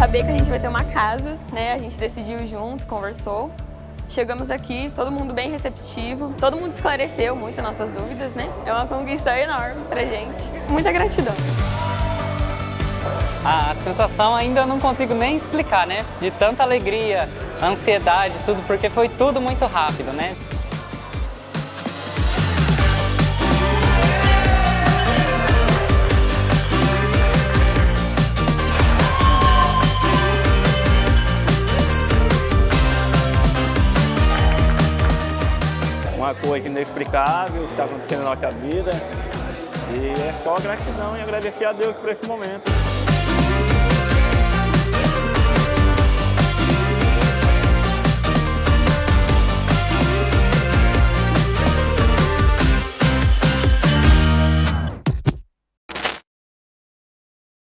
saber que a gente vai ter uma casa, né? A gente decidiu junto, conversou. Chegamos aqui, todo mundo bem receptivo, todo mundo esclareceu muito nossas dúvidas, né? É uma conquista enorme pra gente. Muita gratidão. A sensação ainda eu não consigo nem explicar, né? De tanta alegria, ansiedade, tudo, porque foi tudo muito rápido, né? Coisa inexplicável que está acontecendo na nossa vida. E é só gratidão e agradecer a Deus por esse momento.